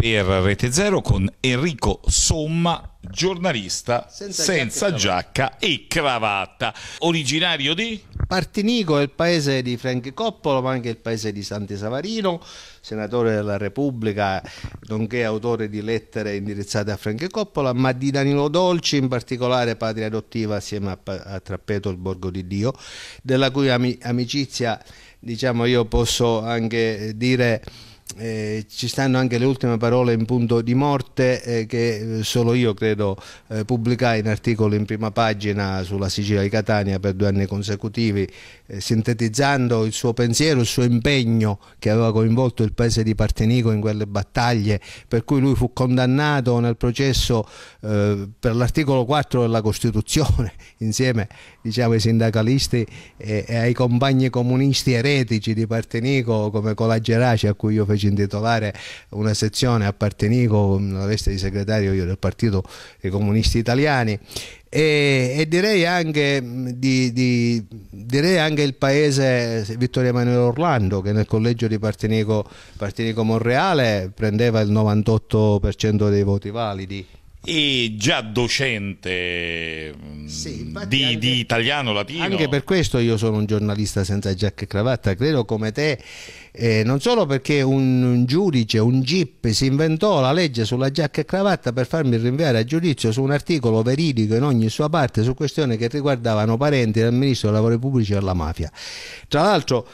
per Rete Zero con Enrico Somma, giornalista senza, senza giacca, e cravatta, originario di? Partinico è il paese di Franchi Coppolo, ma anche il paese di Santi Savarino, senatore della Repubblica, nonché autore di lettere indirizzate a Franchi Coppola, ma di Danilo Dolci, in particolare padre adottiva assieme a, a Trappeto, il Borgo di Dio, della cui amicizia diciamo io posso anche dire eh, ci stanno anche le ultime parole in punto di morte eh, che eh, solo io credo eh, pubblicai in articolo in prima pagina sulla Sicilia di Catania per due anni consecutivi eh, sintetizzando il suo pensiero, il suo impegno che aveva coinvolto il paese di Partenico in quelle battaglie per cui lui fu condannato nel processo eh, per l'articolo 4 della Costituzione insieme diciamo, ai sindacalisti e, e, ai compagni comunisti eretici di Partenico come Colageraci a cui io feci intitolare una sezione a Partenico nella veste di segretario io del Partito dei Comunisti Italiani. E, e direi, anche, di, di, direi, anche, il paese Vittorio Emanuele Orlando che nel collegio di Partenico, Partenico Monreale prendeva il 98% dei voti validi e già docente sì, di, anche, di, italiano latino. Anche per questo io sono un giornalista senza giacca e cravatta, credo come te, eh, non solo perché un, un, giudice, un GIP si inventò la legge sulla giacca e cravatta per farmi rinviare a giudizio su un articolo veridico in ogni sua parte su questioni che riguardavano parenti del ministro dei lavori pubblici e della mafia. Tra l'altro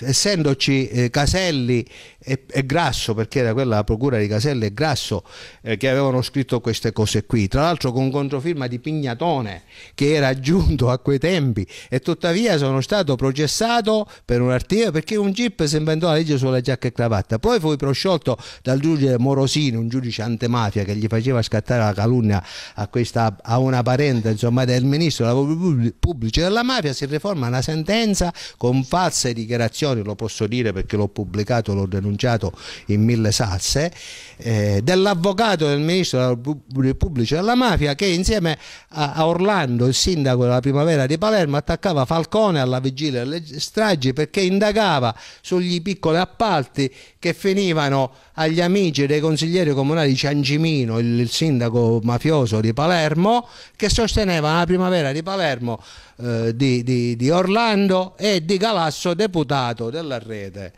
essendoci eh, Caselli e, e, Grasso, perché era quella la procura di Caselli e Grasso eh, che avevano scritto queste cose qui, tra l'altro con controfirma di Pignatone che era giunto a quei tempi e tuttavia sono stato processato per un articolo perché un GIP si inventò la legge sulla giacca e cravatta, poi fui prosciolto dal giudice Morosini, un giudice antemafia che gli faceva scattare la calunnia a, questa, a una parente insomma, del ministro dei lavori pubblici della mafia, si riforma una sentenza con false dichiarazioni, lo posso dire perché l'ho pubblicato, l'ho denunciato in mille salse, eh, dell'avvocato del ministro della Pubblica della Mafia che insieme a, Orlando, il sindaco della primavera di Palermo, attaccava Falcone alla vigilia delle stragi perché indagava sugli piccoli appalti che finivano agli amici dei consiglieri comunali di Ciangimino, il, il sindaco mafioso di Palermo, che sosteneva la primavera di Palermo eh, di, di, di Orlando e di Galasso, deputato della rete.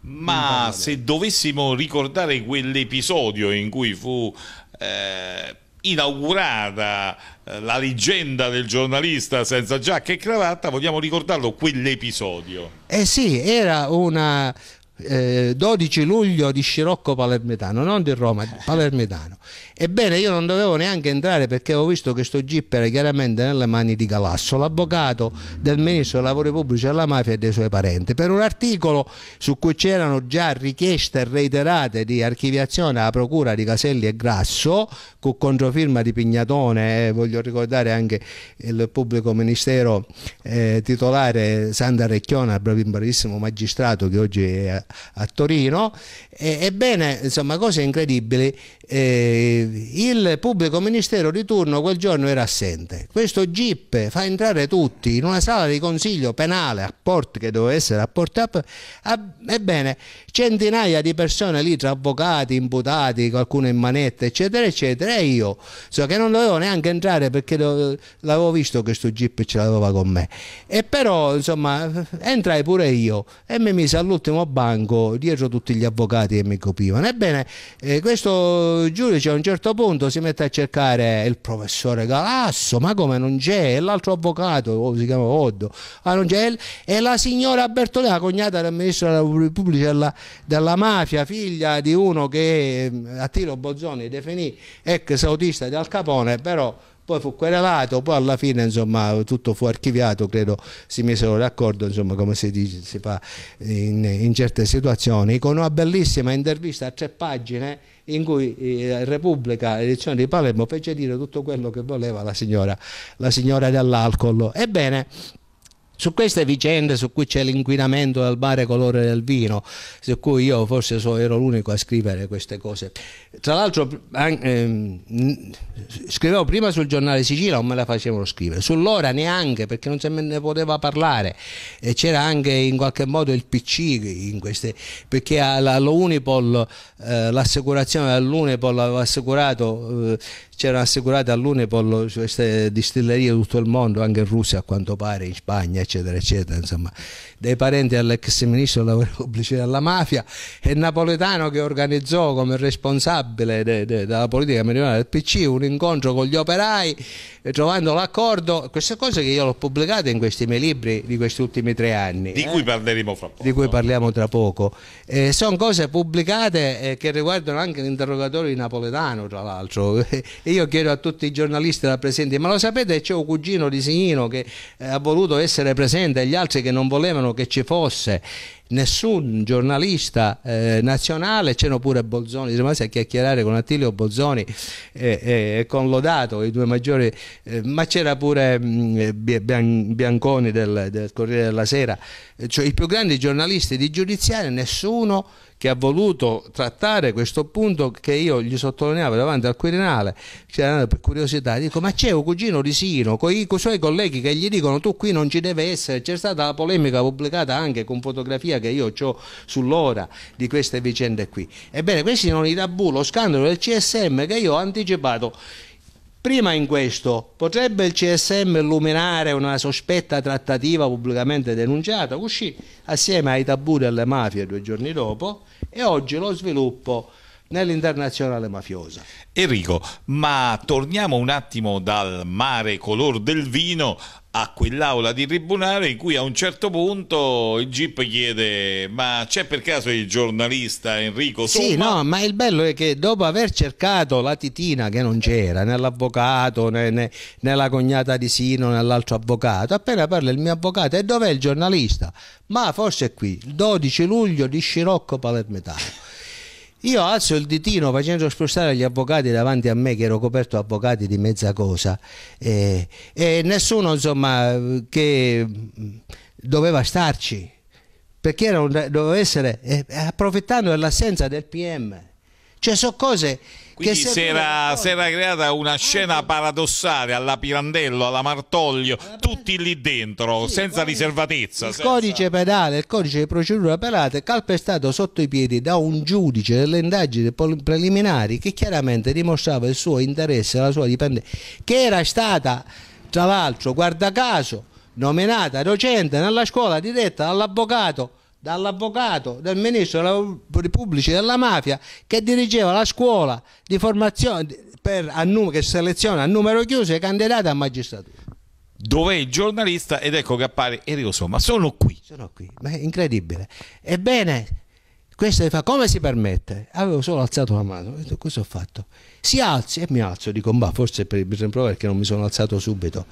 Ma se dovessimo ricordare quell'episodio in cui fu eh, inaugurata eh, la leggenda del giornalista senza giacca e cravatta, vogliamo ricordarlo quell'episodio? Eh sì, era una, eh, 12 luglio di Scirocco Palermitano, non di Roma, Palermitano. Ebbene, io non dovevo neanche entrare perché avevo visto che sto jeep era chiaramente nelle mani di Galasso, l'avvocato del ministro dei lavori pubblici della mafia e dei suoi parenti, per un articolo su cui c'erano già richieste reiterate di archiviazione alla procura di Caselli e Grasso, con controfirma di Pignatone, eh, voglio ricordare anche il pubblico ministero eh, titolare Sandra Recchiona, bravissimo magistrato che oggi è a Torino. E, ebbene, insomma, cose incredibili. Eh, il pubblico ministero di turno quel giorno era assente. Questo GIP fa entrare tutti in una sala di consiglio penale a Port, che doveva essere a Port Up. ebbene, centinaia di persone lì, tra avvocati, imputati, qualcuno in manetta, eccetera, eccetera. E io, so che non dovevo neanche entrare perché l'avevo visto che questo GIP ce l'aveva con me. E però, insomma, entrai pure io e mi mise all'ultimo banco dietro tutti gli avvocati che mi copivano. Ebbene, eh, questo giudice a un certo punto si mette a cercare il professore Galasso, ma come non c'è? E l'altro avvocato, oh, si chiama Oddo, ah, non c'è? E la signora Bertolini, la cognata del ministro della Repubblica della, della mafia, figlia di uno che eh, Attilo Bozzoni definì ex autista di Al Capone, però poi fu querelato, poi alla fine insomma tutto fu archiviato, credo si misero d'accordo insomma come si, dice, si fa in, in, certe situazioni, con una bellissima intervista a tre pagine in cui eh, Repubblica, edizione di Palermo, fece dire tutto quello che voleva la signora, la signora dell'alcol. Ebbene, su queste vicende su cui c'è l'inquinamento del mare colore del vino, su cui io forse so, ero l'unico a scrivere queste cose. Tra l'altro eh, scrivevo prima sul giornale Sicilia, non me la facevano scrivere, sull'ora neanche perché non se ne poteva parlare e c'era anche in qualche modo il PC in queste, perché allo Unipol eh, l'assicurazione dell'Unipol aveva assicurato eh, c'erano assicurate all'Unipol queste distillerie di tutto il mondo, anche in Russia a quanto pare, in Spagna, eccetera, eccetera, insomma, dei parenti dell'ex ministro dei lavori pubblici della mafia e Napoletano che organizzò come responsabile de, de, della politica meridionale del PC un incontro con gli operai trovando l'accordo, queste cose che io l'ho pubblicate in questi miei libri di questi ultimi tre anni. Di eh? cui parleremo fra poco. Di cui parliamo tra poco. Eh, sono cose pubblicate eh, che riguardano anche l'interrogatorio di Napoletano, tra l'altro. E io chiedo a tutti i giornalisti là presenti, ma lo sapete c'è un cugino di Signino che eh, ha voluto essere presente e gli altri che non volevano che ci fosse? Nessun giornalista eh, nazionale, c'erano pure Bolzoni, siamo rimasti a chiacchierare con Attilio Bolzoni e, e, e con Lodato, i due maggiori, eh, ma c'era pure mh, mm, Bianconi del, del Corriere della Sera, cioè i più grandi giornalisti di giudiziaria, nessuno che ha voluto trattare questo punto che io gli sottolineavo davanti al Quirinale, per curiosità, dico ma c'è un cugino Risino con i suoi colleghi che gli dicono tu qui non ci deve essere, c'è stata la polemica pubblicata anche con fotografia che io ho sull'ora di queste vicende qui. Ebbene questi sono i tabù, lo scandalo del CSM che io ho anticipato Prima in questo, potrebbe il CSM illuminare una sospetta trattativa pubblicamente denunciata? Uscì assieme ai tabù delle mafie due giorni dopo e oggi lo sviluppo nell'internazionale mafiosa. Enrico, ma torniamo un attimo dal mare color del vino a quell'aula di tribunale in cui a un certo punto il GIP chiede ma c'è per caso il giornalista Enrico Somma? Sì, no, ma il bello è che dopo aver cercato la titina che non c'era nell'avvocato, ne, ne, nella cognata di Sino, nell'altro avvocato, appena parla il mio avvocato e dov'è il giornalista? Ma forse è qui, il 12 luglio di Scirocco Palermitano. Io alzo il ditino facendo spostare gli avvocati davanti a me che ero coperto avvocati di mezza cosa e, e nessuno insomma che doveva starci perché un, doveva essere eh, approfittando dell'assenza del PM. Cioè sono cose quindi si era, creata una scena paradossale alla Pirandello, alla Martoglio, tutti lì dentro, sì, senza riservatezza. Il senza... codice penale, il codice di procedura penale calpestato sotto i piedi da un giudice delle indagini preliminari che chiaramente dimostrava il suo interesse, la sua dipendenza, che era stata, tra l'altro, guarda caso, nominata docente nella scuola diretta dall'avvocato dall'avvocato del ministro dei lavori pubblici della mafia che dirigeva la scuola di formazione per, a, che seleziona a numero chiuso i candidati a magistratura. Dov'è il giornalista? Ed ecco che appare Enrico Somma. Sono qui. Sono qui, ma è incredibile. Ebbene, questo fa come si permette? Avevo solo alzato la mano, ho detto cosa ho fatto? Si alzi e mi alzo, dico, ma forse per il perché non mi sono alzato subito.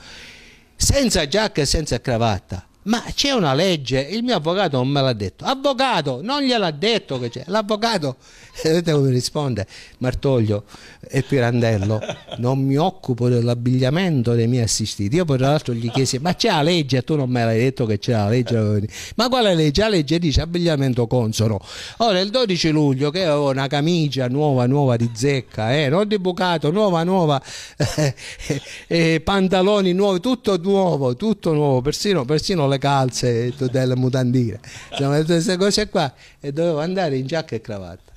Senza giacca e senza cravatta ma c'è una legge, il mio avvocato non me l'ha detto. Avvocato, non gliel'ha detto che c'è. L'avvocato, vedete come risponde Martoglio e Pirandello, non mi occupo dell'abbigliamento dei miei assistiti. Io poi tra l'altro gli chiesi, ma c'è la legge? Tu non me l'hai detto che c'è la legge? Ma quale legge? La legge dice abbigliamento consono. Ora il 12 luglio che avevo una camicia nuova, nuova di zecca, eh, non di bucato, nuova, nuova, eh, eh, pantaloni nuovi, tutto nuovo, tutto nuovo, persino, persino le calze e delle mutandine, insomma, tutte queste cose qua e dovevo andare in giacca e cravatta.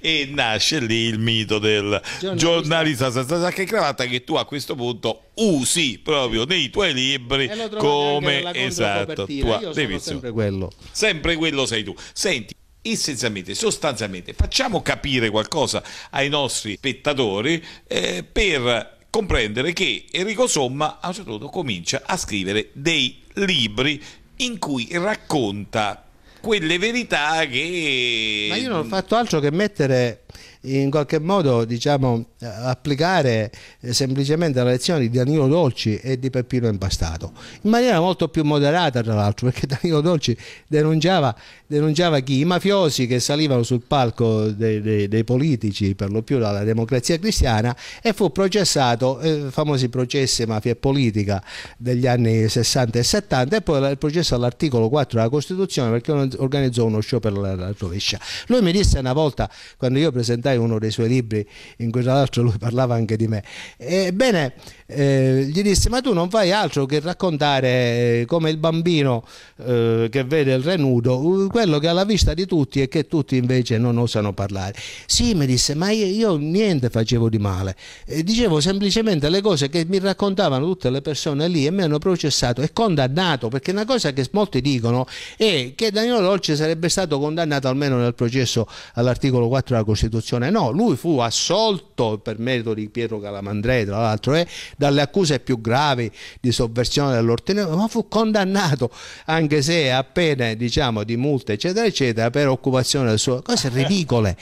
e nasce lì il mito del giornalista, senza giacca e cravatta che tu a questo punto usi proprio nei tuoi libri come esatto, tua sempre quello. Sempre quello sei tu. Senti, essenzialmente, sostanzialmente, facciamo capire qualcosa ai nostri spettatori eh, per comprendere che Enrico Somma a un certo punto comincia a scrivere dei libri in cui racconta quelle verità che... Ma io non ho fatto altro che mettere in qualche modo diciamo, applicare eh, semplicemente la lezione di Danilo Dolci e di Peppino Impastato, in maniera molto più moderata tra l'altro, perché Danilo Dolci denunciava, denunciava chi? I mafiosi che salivano sul palco dei, dei, dei politici, per lo più dalla democrazia cristiana, e fu processato, eh, famosi processi mafia e politica degli anni 60 e 70, e poi il processo all'articolo 4 della Costituzione perché organizzò uno show per la, rovescia. Lui mi disse una volta, quando io presentai uno dei suoi libri, in cui tra l'altro lui parlava anche di me, ebbene eh, gli disse ma tu non fai altro che raccontare eh, come il bambino eh, che vede il renudo, quello che ha la vista di tutti e che tutti invece non osano parlare. Sì, mi disse, ma io, io niente facevo di male, eh, dicevo semplicemente le cose che mi raccontavano tutte le persone lì e mi hanno processato e condannato, perché una cosa che molti dicono è che Danilo Dolce sarebbe stato condannato almeno nel processo all'articolo 4 della Costituzione. No, lui fu assolto per merito di Pietro Calamandrei, tra l'altro, eh, dalle accuse più gravi di sovversione dell'ordine, ma fu condannato anche se a pene diciamo, di multe eccetera eccetera per occupazione del suo cose ridicole.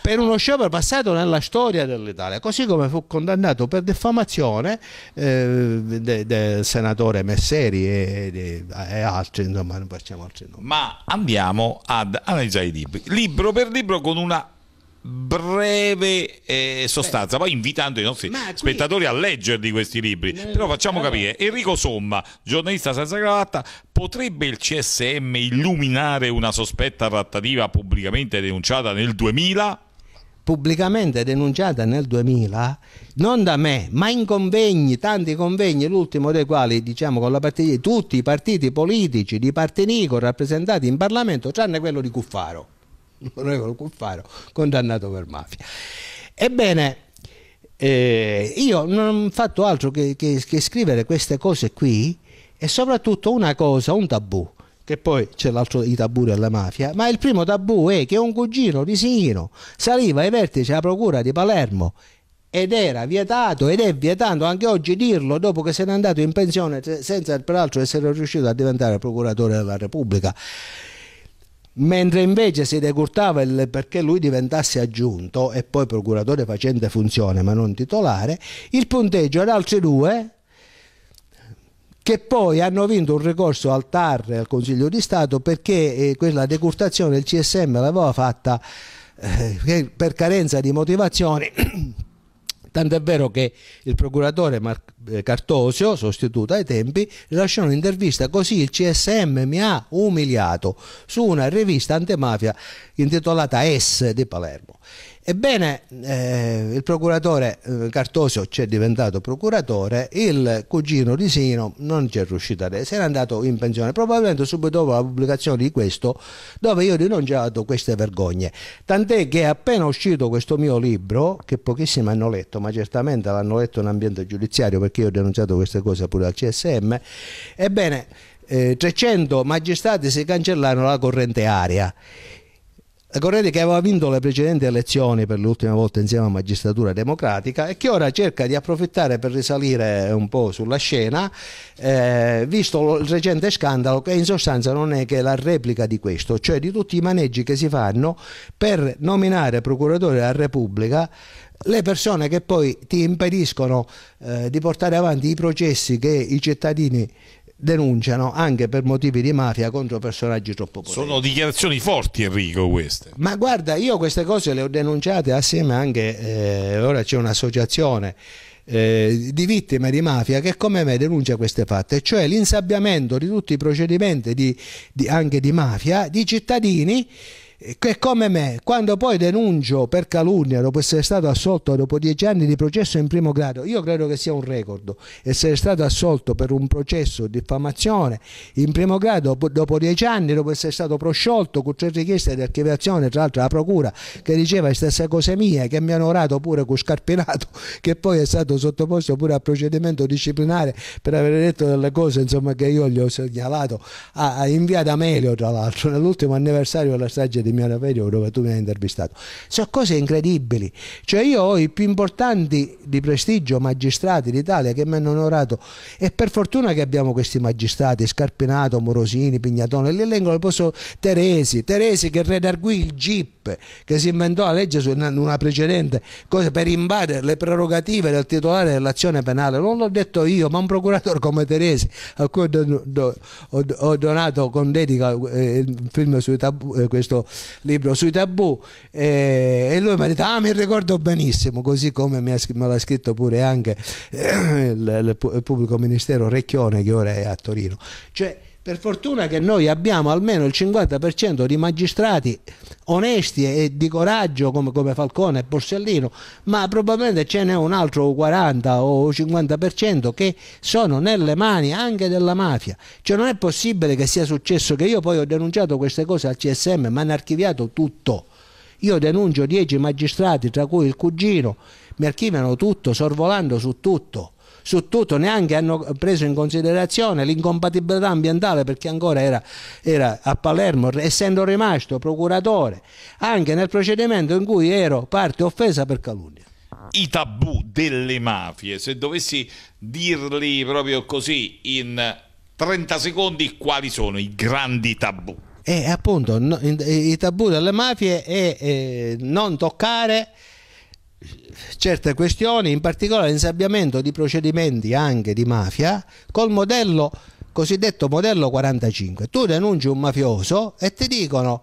Per uno sciopero passato nella storia dell'Italia così come fu condannato per diffamazione eh, del de senatore Messeri e, de, e, altri insomma non facciamo altri nomi. Ma andiamo ad analizzare i libri. Libro per libro con una breve eh, sostanza, poi invitando i nostri qui... spettatori a leggerli questi libri. Però facciamo capire, Enrico Somma, giornalista senza cravatta, potrebbe il CSM illuminare una sospetta trattativa pubblicamente denunciata nel 2000? pubblicamente denunciata nel 2000 non da me ma in convegni tanti convegni l'ultimo dei quali diciamo con la partita di tutti i partiti politici di Partenico rappresentati in Parlamento tranne quello di Cuffaro l'onorevole Cuffaro, condannato per mafia. Ebbene, eh, io non ho fatto altro che, che, che scrivere queste cose qui e soprattutto una cosa, un tabù che poi c'è l'altro i tabù della mafia, ma il primo tabù è che un cugino di Sino saliva ai vertici della procura di Palermo ed era vietato ed è vietato anche oggi dirlo dopo che se n'è andato in pensione senza peraltro essere riuscito a diventare procuratore della Repubblica mentre invece si decurtava il, perché lui diventasse aggiunto e poi procuratore facente funzione ma non titolare, il punteggio ad altri due che poi hanno vinto un ricorso al TAR e al Consiglio di Stato perché eh, quella decurtazione del CSM l'aveva fatta eh, per carenza di motivazioni Tant'è vero che il procuratore Mar- eh, Cartosio, sostituto ai tempi, rilasciò un'intervista così il CSM mi ha umiliato su una rivista antimafia intitolata S di Palermo. Ebbene, eh, il procuratore eh, Cartosio c'è diventato procuratore, il cugino di Sino non c'è riuscito adesso, era andato in pensione, probabilmente subito dopo la pubblicazione di questo, dove io ho denunciato queste vergogne. Tant'è che appena uscito questo mio libro, che pochissimi hanno letto, ma certamente l'hanno letto in ambiente giudiziario perché io ho denunciato queste cose pure al CSM, ebbene, eh, 300 magistrati si cancellarono la corrente aria Corredi che aveva vinto le precedenti elezioni per l'ultima volta insieme a Magistratura Democratica e che ora cerca di approfittare per risalire un po' sulla scena, eh, visto il recente scandalo che in sostanza non è che la replica di questo, cioè di tutti i maneggi che si fanno per nominare procuratori della Repubblica le persone che poi ti impediscono eh, di portare avanti i processi che i cittadini denunciano anche per motivi di mafia contro personaggi troppo potenti. Sono dichiarazioni forti Enrico queste. Ma guarda, io queste cose le ho denunciate assieme anche, eh, ora c'è un'associazione eh, di vittime di mafia che come me denuncia queste fatte, cioè l'insabbiamento di tutti i procedimenti di, di, anche di mafia di cittadini che come me, quando poi denuncio per calunnia dopo essere stato assolto dopo dieci anni di processo in primo grado, io credo che sia un record essere stato assolto per un processo di diffamazione in primo grado dopo dieci anni, dopo essere stato prosciolto con tre richieste di archiviazione, tra l'altro la procura che diceva le stesse cose mie, che mi hanno orato pure con Scarpinato, che poi è stato sottoposto pure a procedimento disciplinare per aver detto delle cose insomma, che io gli ho segnalato a, in via D'Amelio, tra l'altro, nell'ultimo anniversario della strage di Miana Ferio dove tu mi hai intervistato. Sono cose incredibili. Cioè io ho i più importanti di prestigio magistrati d'Italia che mi hanno onorato e per fortuna che abbiamo questi magistrati, Scarpinato, Morosini, Pignatone, li elenco, posso Teresi, Teresi che redarguì il GIP, che si inventò la legge su una precedente cosa per invadere le prerogative del titolare dell'azione penale. Non l'ho detto io, ma un procuratore come Teresi, a cui ho, do, ho, ho donato con dedica eh, il film eh, questo libro sui tabù, eh, e lui mi ha detto, ah mi ricordo benissimo, così come mi ha, me l'ha scritto pure anche eh, il, il, pubblico ministero Recchione che ora è a Torino. Cioè, per fortuna che noi abbiamo almeno il 50% di magistrati onesti e di coraggio come, come Falcone e Borsellino, ma probabilmente ce n'è un altro 40 o 50% che sono nelle mani anche della mafia. Cioè non è possibile che sia successo che io poi ho denunciato queste cose al CSM, ma hanno archiviato tutto. Io denuncio 10 magistrati, tra cui il cugino, mi archiviano tutto, sorvolando su tutto su tutto, neanche hanno preso in considerazione l'incompatibilità ambientale perché ancora era, era a Palermo, essendo rimasto procuratore, anche nel procedimento in cui ero parte offesa per calunnia i tabù delle mafie, se dovessi dirli proprio così in 30 secondi, quali sono i grandi tabù? E appunto no, i tabù delle mafie è eh, non toccare certe questioni, in particolare l'insabbiamento di procedimenti anche di mafia, col modello cosiddetto modello 45. Tu denunci un mafioso e ti dicono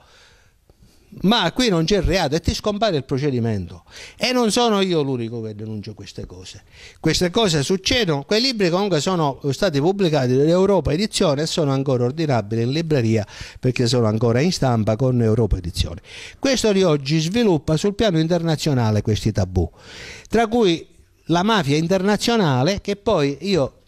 ma qui non c'è reato e ti scompare il procedimento. E non sono io l'unico che denuncio queste cose. Queste cose succedono quei libri comunque sono stati pubblicati dall'Europa Edizione e sono ancora ordinabili in libreria perché sono ancora in stampa con Europa Edizione. Questo di oggi sviluppa sul piano internazionale questi tabù tra cui la mafia internazionale che poi io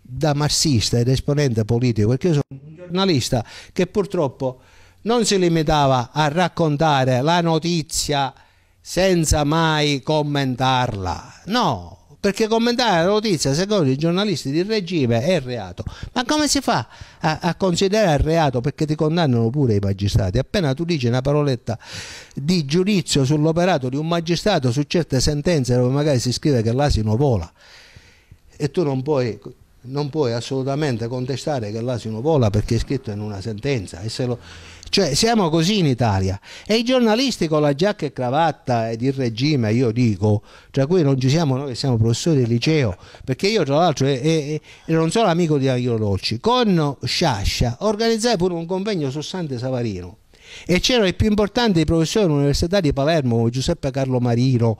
da marxista ed esponente politico perché io sono un giornalista che purtroppo non si limitava a raccontare la notizia senza mai commentarla. No, perché commentare la notizia secondo i giornalisti di regime è reato. Ma come si fa a, a, considerare reato? Perché ti condannano pure i magistrati. Appena tu dici una paroletta di giudizio sull'operato di un magistrato su certe sentenze dove magari si scrive che l'asino vola e tu non puoi non puoi assolutamente contestare che l'asino vola perché è scritto in una sentenza e se lo, cioè, siamo così in Italia. E i giornalisti con la giacca e cravatta ed il regime, io dico, tra cui non ci siamo noi che siamo professori del liceo, perché io tra l'altro e, e, e non sono amico di Aghio Dolci, con Sciascia organizzai pure un convegno su Sante Savarino e c'erano i più importanti professori dell'Università di Palermo, Giuseppe Carlo Marino,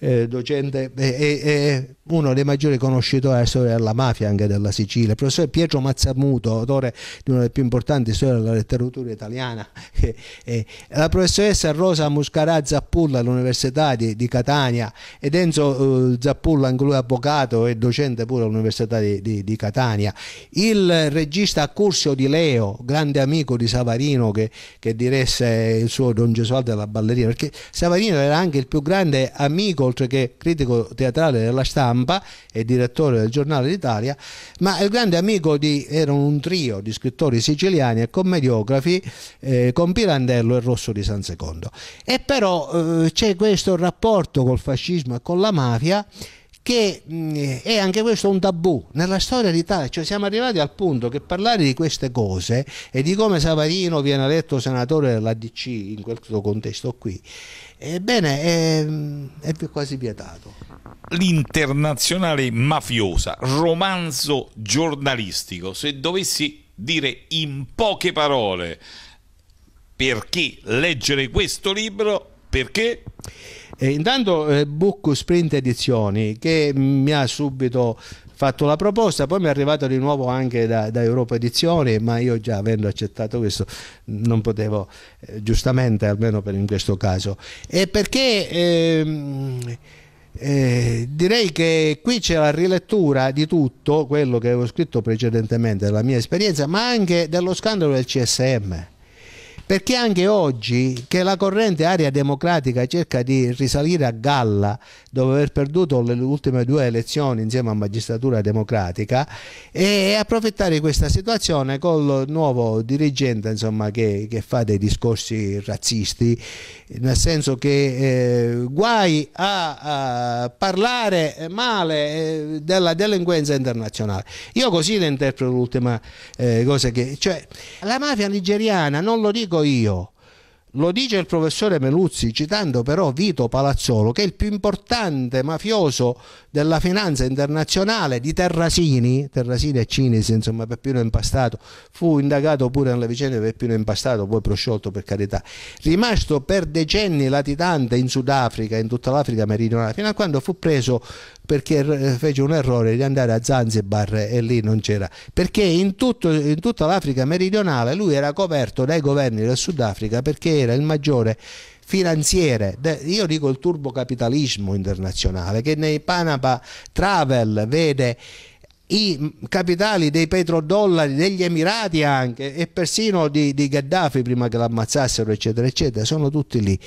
eh, docente e eh, eh, uno dei maggiori conoscitori della storia della mafia anche della Sicilia, il professor Pietro Mazzamuto, autore di una delle più importanti storie della letteratura italiana, la professoressa Rosa Muscarà Zappulla all'Università di, di, Catania ed Enzo eh, Zappulla, anche lui avvocato e docente pure all'Università di, di, di, Catania, il regista Accursio di Leo, grande amico di Savarino che, che diresse il suo Don Gesualdo della ballerina, perché Savarino era anche il più grande amico oltre che critico teatrale della stampa e direttore del Giornale d'Italia, ma il grande amico di, era un trio di scrittori siciliani e commediografi eh, con Pirandello e Rosso di San Secondo. E però eh, c'è questo rapporto col fascismo e con la mafia che mm, è anche questo un tabù nella storia d'Italia, cioè siamo arrivati al punto che parlare di queste cose e di come Savarino viene eletto senatore dell'ADC in questo contesto qui, ebbene è, è quasi vietato. L'internazionale mafiosa, romanzo giornalistico, se dovessi dire in poche parole perché leggere questo libro, perché... E intanto eh, Book Sprint Edizioni che mi ha subito fatto la proposta, poi mi è arrivato di nuovo anche da, da Europa Edizioni, ma io già avendo accettato questo non potevo, eh, giustamente almeno per in questo caso. E perché ehm, eh, direi che qui c'è la rilettura di tutto quello che avevo scritto precedentemente della mia esperienza, ma anche dello scandalo del CSM perché anche oggi che la corrente area democratica cerca di risalire a galla dopo aver perduto le ultime due elezioni insieme a magistratura democratica e approfittare di questa situazione col nuovo dirigente insomma, che, che fa dei discorsi razzisti nel senso che eh, guai a, a, parlare male eh, della delinquenza internazionale. Io così ne interpreto l'ultima eh, cosa che cioè la mafia nigeriana non lo dico io lo dice il professore Meluzzi citando però Vito Palazzolo che è il più importante mafioso della finanza internazionale di Terrasini, Terrasini e Cinesi, insomma Peppino Impastato, fu indagato pure nelle vicende di Peppino Impastato, poi prosciolto per carità, rimasto per decenni latitante in Sudafrica, in tutta l'Africa meridionale, fino a quando fu preso perché fece un errore di andare a Zanzibar e lì non c'era, perché in, tutto, in tutta l'Africa meridionale lui era coperto dai governi del Sudafrica perché era il maggiore finanziere, io dico il turbocapitalismo internazionale che nei Panama Travel vede i capitali dei petrodollari degli Emirati anche e persino di, di Gheddafi prima che l'ammazzassero eccetera eccetera sono tutti lì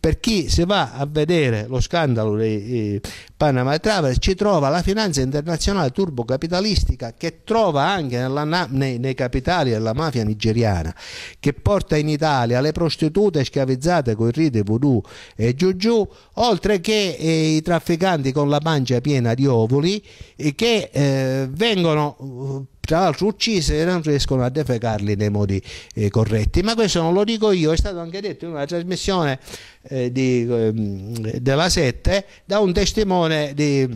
per chi si va a vedere lo scandalo dei Panama Travel ci trova la finanza internazionale turbocapitalistica che trova anche nella, nei, nei, capitali della mafia nigeriana che porta in Italia le prostitute schiavizzate con i riti voodoo e giù giù oltre che eh, i trafficanti con la pancia piena di ovuli eh, che eh, vengono tra l'altro uccise e non riescono a defecarli nei modi eh, corretti. Ma questo non lo dico io, è stato anche detto in una trasmissione eh, di, eh, della 7 da un testimone di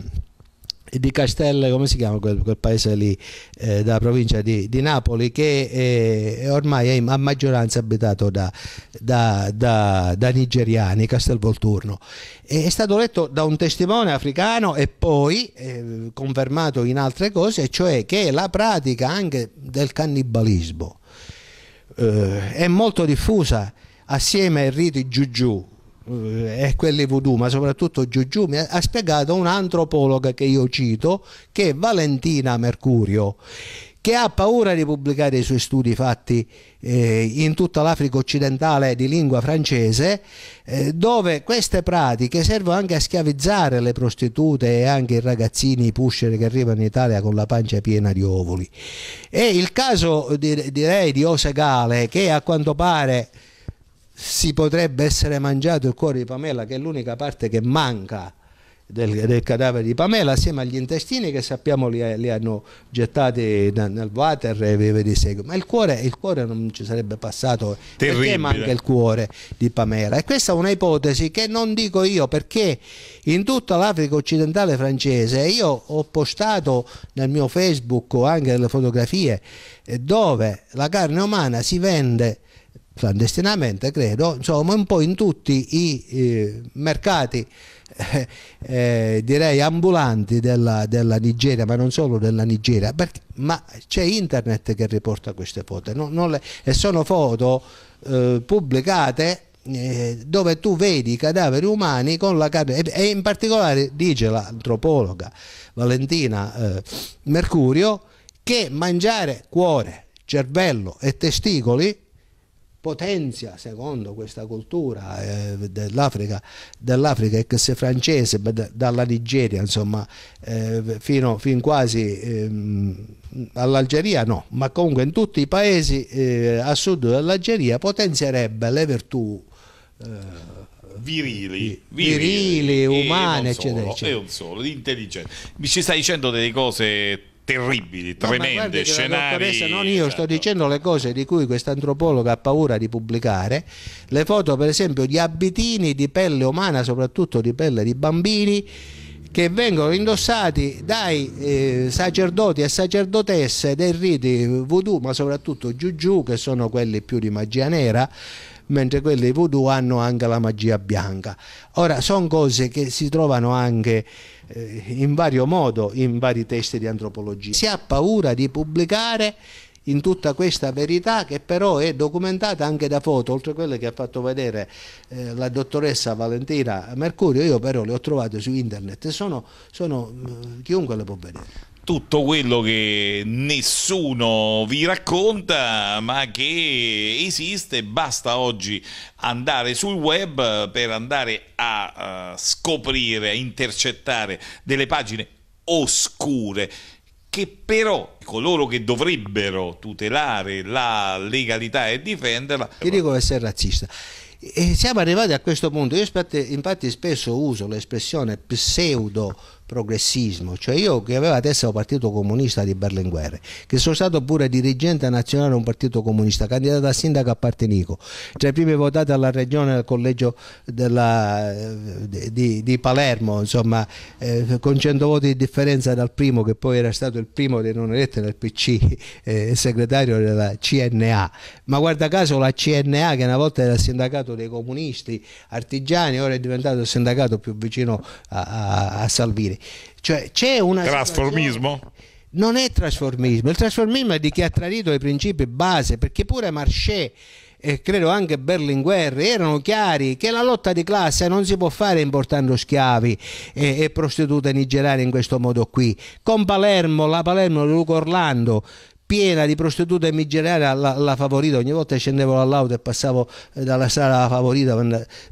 di Castel, come si chiama quel, quel paese lì, eh, della provincia di, di Napoli, che è, ormai è a maggioranza abitato da, da, da, da nigeriani, Castelvolturno. È stato letto da un testimone africano e poi eh, confermato in altre cose, cioè che la pratica anche del cannibalismo eh, è molto diffusa assieme ai riti giugiù eh, e quelli voodoo, ma soprattutto Giugiù, mi ha spiegato un'antropologa che io cito, che è Valentina Mercurio, che ha paura di pubblicare i suoi studi fatti eh, in tutta l'Africa occidentale di lingua francese, eh, dove queste pratiche servono anche a schiavizzare le prostitute e anche i ragazzini i pusher che arrivano in Italia con la pancia piena di ovuli. E il caso direi di Osegale, che a quanto pare si potrebbe essere mangiato il cuore di Pamela, che è l'unica parte che manca del, del, cadavere di Pamela, assieme agli intestini che sappiamo li, li hanno gettati nel water e vive di seguito. Ma il cuore, il cuore, non ci sarebbe passato Terribile. perché manca il cuore di Pamela. E questa è un'ipotesi che non dico io perché in tutta l'Africa occidentale francese io ho postato nel mio Facebook anche delle fotografie eh, dove la carne umana si vende clandestinamente credo, insomma un po' in tutti i eh, mercati eh, eh, direi ambulanti della, della, Nigeria, ma non solo della Nigeria, perché, ma c'è internet che riporta queste foto non, non le, e sono foto eh, pubblicate eh, dove tu vedi i cadaveri umani con la carne. E, in particolare dice l'antropologa Valentina eh, Mercurio che mangiare cuore, cervello e testicoli potenzia, secondo questa cultura eh, dell'Africa, dell'Africa ex francese, dalla Nigeria, insomma, eh, fino, fin quasi eh, all'Algeria no, ma comunque in tutti i paesi eh, a sud dell'Algeria potenzierebbe le virtù eh, virili, virili, virili umane, eccetera, eccetera. E non solo, di intelligenza. Mi ci stai dicendo delle cose terribili, tremende, scenari. Non io sto dicendo le cose di cui questa antropologa ha paura di pubblicare, le foto per esempio di abitini di pelle umana, soprattutto di pelle di bambini che vengono indossati dai eh, sacerdoti e sacerdotesse dei riti voodoo, ma soprattutto giugiù, che sono quelli più di magia nera, mentre quelli voodoo hanno anche la magia bianca. Ora, sono cose che si trovano anche eh, in vario modo in vari testi di antropologia. Si ha paura di pubblicare in tutta questa verità che però è documentata anche da foto, oltre a quelle che ha fatto vedere eh, la dottoressa Valentina Mercurio, io però le ho trovate su internet sono, sono chiunque le può vedere. Tutto quello che nessuno vi racconta, ma che esiste, basta oggi andare sul web per andare a uh, scoprire, a intercettare delle pagine oscure che però coloro che dovrebbero tutelare la legalità e difenderla... Io dico essere razzista. E siamo arrivati a questo punto, io infatti spesso uso l'espressione pseudo progressismo, cioè io che avevo a testa un partito comunista di Berlinguer, che sono stato pure dirigente nazionale di un partito comunista, candidato a sindaco a Partenico, tra i primi votati alla regione del collegio della, di, di, Palermo, insomma, eh, con 100 voti di differenza dal primo che poi era stato il primo dei non eletti nel PC, eh, segretario della CNA, ma guarda caso la CNA che una volta era il sindacato dei comunisti artigiani, ora è diventato il sindacato più vicino a, a, a Salvini cioè c'è una trasformismo? Non è trasformismo, il trasformismo è di chi ha tradito i principi base, perché pure Marché e credo anche Berlinguer erano chiari che la lotta di classe non si può fare importando schiavi e, e prostitute nigeriane in questo modo qui. Con Palermo, la Palermo di Luca Orlando piena di prostitute migeriane alla, alla, favorita ogni volta scendevo dall'auto e passavo eh, dalla strada alla favorita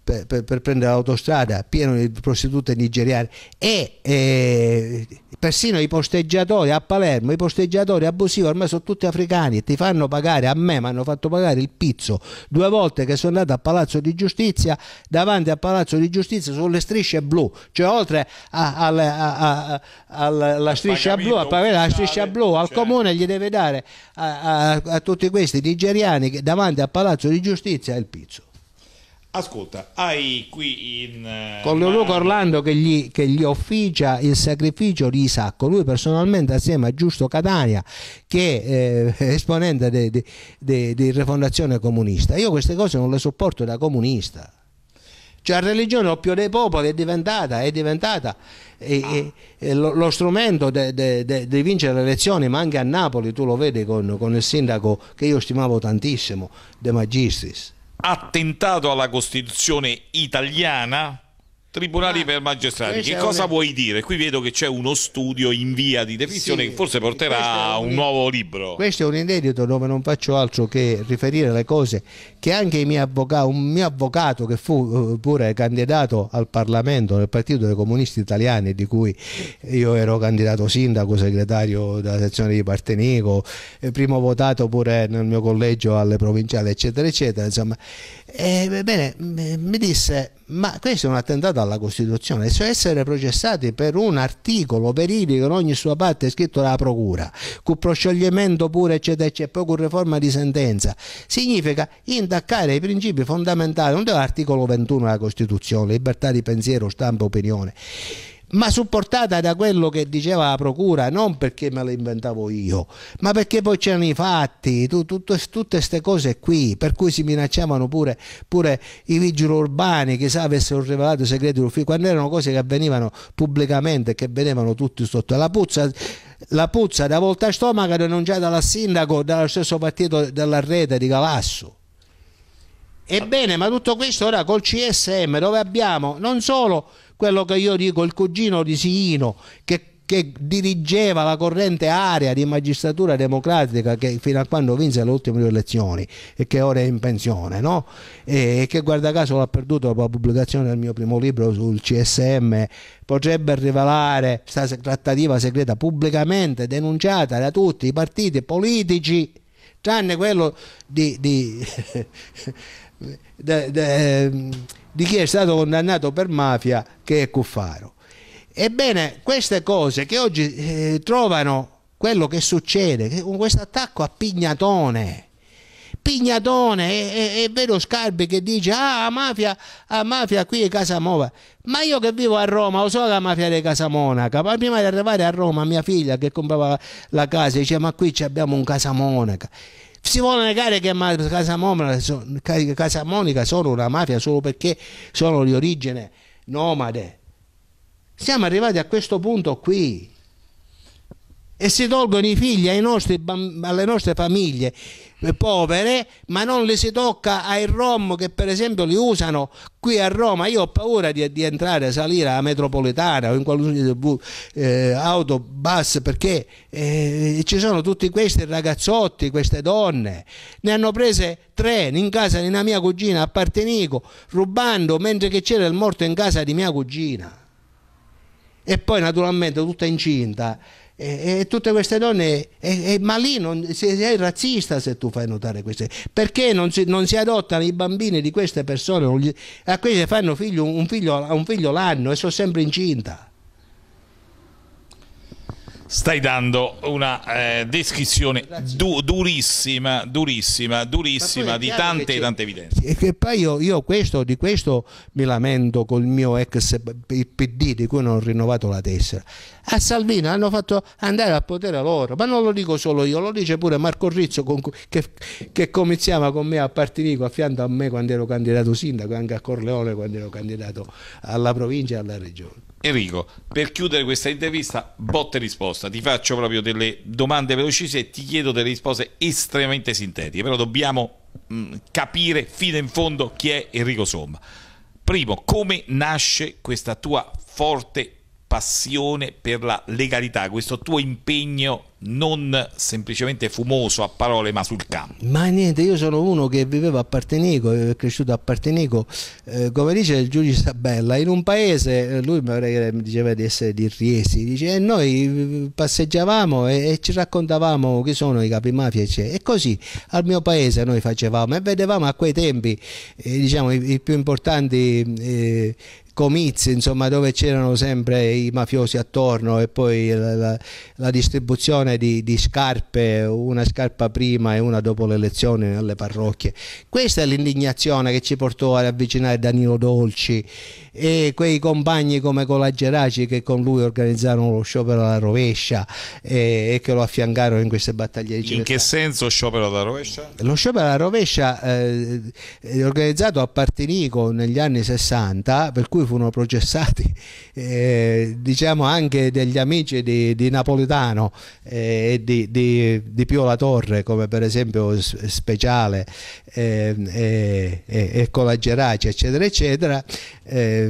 per, per, per prendere l'autostrada pieno di prostitute nigeriane e eh, persino i posteggiatori a Palermo i posteggiatori abusivi ormai sono tutti africani e ti fanno pagare a me mi hanno fatto pagare il pizzo due volte che sono andato a Palazzo di Giustizia davanti a Palazzo di Giustizia sulle strisce blu cioè oltre alla striscia blu a la striscia blu al cioè. comune gli deve dare dare a, a, a tutti questi nigeriani che davanti al Palazzo di Giustizia il pizzo. Ascolta, hai qui in... Uh, Con Leoluca Orlando che gli, che gli, officia il sacrificio di Isacco, lui personalmente assieme a Giusto Catania che è eh, esponente di rifondazione comunista. Io queste cose non le sopporto da comunista. Cioè la religione oppio dei popoli è diventata, è diventata e, ah. e, lo, lo, strumento di vincere le elezioni, ma anche a Napoli tu lo vedi con, con il sindaco che io stimavo tantissimo, De Magistris. Attentato alla Costituzione italiana Tribunali ah, per magistrati, che cosa un... vuoi dire? Qui vedo che c'è uno studio in via di definizione sì, che forse porterà un, un, nuovo libro. Questo è un inedito dove non faccio altro che riferire le cose che anche avvocati, un mio avvocato che fu eh, pure candidato al Parlamento del Partito dei Comunisti Italiani, di cui io ero candidato sindaco, segretario della sezione di Partenico, primo votato pure nel mio collegio alle provinciali, eccetera, eccetera. Insomma, e, bene, mi disse, ma questo è un attentato alla Costituzione, cioè essere processati per un articolo veridico in ogni sua parte scritto dalla Procura, con proscioglimento pure, eccetera, eccetera, poi con riforma di sentenza, significa intaccare i principi fondamentali, non dell'articolo 21 della Costituzione, libertà di pensiero, stampa, opinione ma supportata da quello che diceva la procura, non perché me lo inventavo io, ma perché poi c'erano i fatti, tu, tu, tutte queste cose qui, per cui si minacciavano pure, pure i vigili urbani, chissà avessero rivelato i segreti d'ufficio, quando erano cose che avvenivano pubblicamente che venivano tutti sotto la puzza. La puzza da volta a stomaco denunciata dal sindaco dello stesso partito della rete di Galasso. Ebbene, ma tutto questo ora col CSM, dove abbiamo non solo quello che io dico, il cugino di Siino, che che dirigeva la corrente area di magistratura democratica che fino a quando vinse le ultime elezioni e che ora è in pensione no? e che guarda caso l'ha perduto dopo la pubblicazione del mio primo libro sul CSM potrebbe rivelare questa trattativa segreta pubblicamente denunciata da tutti i partiti politici tranne quello di, di, de, de, di chi è stato condannato per mafia che è Cuffaro. Ebbene, queste cose che oggi eh, trovano quello che succede, con questo attacco a Pignatone, Pignatone e, e, e, vedo Scarbi che dice ah mafia, ah, mafia qui è Casamova ma io che vivo a Roma lo so la mafia di Casamonaca ma prima di arrivare a Roma mia figlia che comprava la casa dice ma qui abbiamo un Casamonaca si vuole negare che Casa Monica, Casa Monica sono una mafia solo perché sono di origine nomade. Siamo arrivati a questo punto qui. E si tolgono i figli nostri, alle nostre famiglie povere, ma non li si tocca ai rom che per esempio li usano qui a Roma. Io ho paura di, di entrare, salire alla metropolitana o in qualunque eh, autobus perché eh, ci sono tutti questi ragazzotti, queste donne. Ne hanno prese tre in casa di una mia cugina a Partenico, rubando mentre che c'era il morto in casa di mia cugina. E poi naturalmente tutta incinta e, e, tutte queste donne, e, ma lì non, sei razzista se tu fai notare queste, perché non si, non si adottano i bambini di queste persone, gli, a questi fanno figlio, un, figlio, un figlio l'anno e sono sempre incinta stai dando una eh, descrizione du- durissima, durissima, durissima di tante e tante evidenze. E che poi io, io questo, di questo mi lamento col mio ex PD di cui non ho rinnovato la tessera. A Salvini hanno fatto andare al potere loro, ma non lo dico solo io, lo dice pure Marco Rizzo con, che, che cominciava con me a Partinico a fianco a me quando ero candidato sindaco, anche a Corleone quando ero candidato alla provincia e alla regione. Enrico, per chiudere questa intervista, botte risposta. Ti faccio proprio delle domande velocissime e ti chiedo delle risposte estremamente sintetiche, però dobbiamo mh, mm, capire fino in fondo chi è Enrico Somma. Primo, come nasce questa tua forte passione per la legalità, questo tuo impegno non semplicemente fumoso a parole ma sul campo. Ma niente, io sono uno che viveva a Partenico, è cresciuto a Partenico, eh, come dice il giudice Sabella, in un paese, eh, lui mi diceva di essere di Riesi, dice, e noi passeggiavamo e, e, ci raccontavamo chi sono i capi mafia e così al mio paese noi facevamo e vedevamo a quei tempi eh, diciamo, i, i, più importanti eh, comizi insomma, dove c'erano sempre i mafiosi attorno e poi la, la, la distribuzione di, di, scarpe, una scarpa prima e una dopo le elezioni nelle parrocchie. Questa è l'indignazione che ci portò ad avvicinare Danilo Dolci e quei compagni come Colageraci che con lui organizzarono lo sciopero alla rovescia e, e che lo affiancarono in queste battaglie di In che senso sciopero alla rovescia? Lo sciopero alla rovescia eh, è organizzato a Partinico negli anni 60 per cui furono processati eh, diciamo anche degli amici di, di Napolitano eh, e di, di, di, Pio La Torre come per esempio Speciale eh, e Colageraci eccetera eccetera eh,